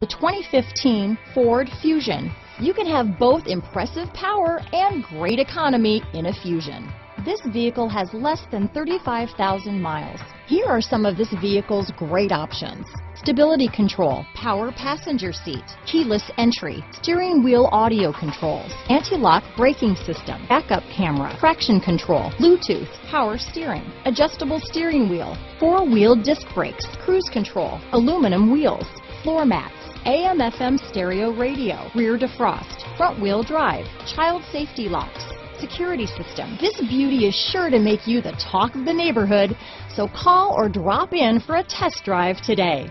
The 2015 Ford Fusion. You can have both impressive power and great economy in a Fusion. This vehicle has less than 35,000 miles. Here are some of this vehicle's great options. Stability control, power passenger seat, keyless entry, steering wheel audio controls, anti-lock braking system, backup camera, traction control, Bluetooth, power steering, adjustable steering wheel, four-wheel disc brakes, cruise control, aluminum wheels, floor mats, AM FM stereo radio, rear defrost, front wheel drive, child safety locks, security system. This beauty is sure to make you the talk of the neighborhood, so call or drop in for a test drive today.